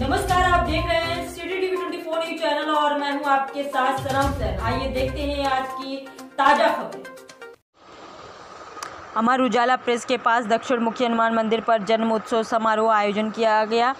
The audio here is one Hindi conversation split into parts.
नमस्कार, आप देख रहे हैं City TV twenty four news channel और मैं हूँ आपके साथ सनम सैन आइए देखते हैं आज की ताज़ा खबरें। अमर उजाला प्रेस के पास दक्षिण मुखी हनुमान मंदिर पर जन्म उत्सव समारोह आयोजन किया गया।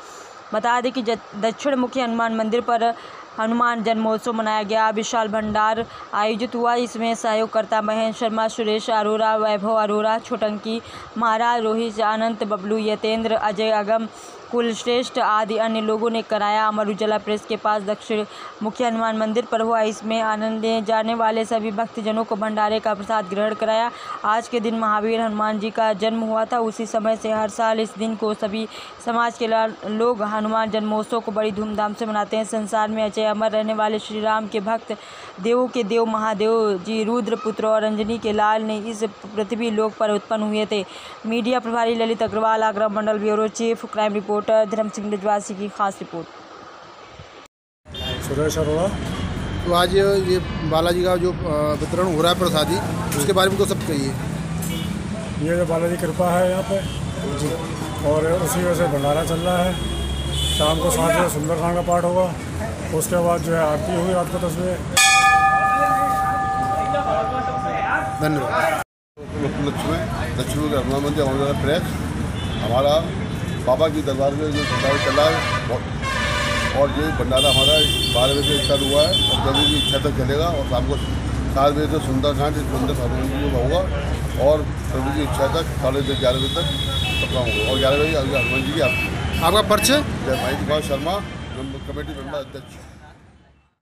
बता दें कि दक्षिण मुखी हनुमान मंदिर पर हनुमान जन्मोत्सव मनाया गया। विशाल भंडार आयोजित हुआ। इसमें सहयोगकर्ता महेंद्र शर्मा, सुरेश अरोरा वैभव अरोरा छोटंकी महाराज, रोहित अनंत बबलू, यतेंद्र, अजय अगम कुलश्रेष्ठ आदि अन्य लोगों ने कराया। अमर उजाला प्रेस के पास दक्षिण मुख्य हनुमान मंदिर पर हुआ। इसमें आनंद ले जाने वाले सभी भक्तजनों को भंडारे का प्रसाद ग्रहण कराया। आज के दिन महावीर हनुमान जी का जन्म हुआ था। उसी समय से हर साल इस दिन को सभी समाज के लोग हनुमान जन्मोत्सव को बड़ी धूमधाम से मनाते हैं। संसार में अजय अमर रहने वाले श्री राम के भक्त देवों के देव महादेव जी रुद्र पुत्र और अंजनी के लाल ने इस पृथ्वी लोक पर उत्पन्न हुए थे। मीडिया प्रभारी ललित अग्रवाल, आगरा मंडल bureau chief, crime report. Reporter Dharm Singh Brajwasi की खास रिपोर्ट। सुरेश अरोड़ा। तो आज ये बालाजी का जो वितरण हो रहा है प्रसादी उसके बारे में तो सब कहिए। ये जो बालाजी कृपा है यहाँ पे जी। और उसी वजह से भंडारा चल रहा है। शाम को सात बजे सुंदरकांड का पाठ होगा उसके बाद जो है आरती हुई आपको तस्वीर धन्यवाद। लक्ष्मी लक्ष्मी हनुमान मंदिर हमारा प्रेस हमारा बाबा की दरबार में जो भंडारा चला है और ये भंडारा हमारा बारह बजे स्टार्ट हुआ है और जल्दी की इच्छा तक चलेगा और शाम को सात बजे से सुंदरकांड सुंदर हनुमान जी का होगा और प्रभु की इच्छा तक साढ़े दस ग्यारह बजे तक सपना होगा। और ग्यारह बजे हनुमान जी की आपकी आपका परिचय? जय भाई कुमार शर्मा कमेटी मेंबर अध्यक्ष।